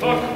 Fuck.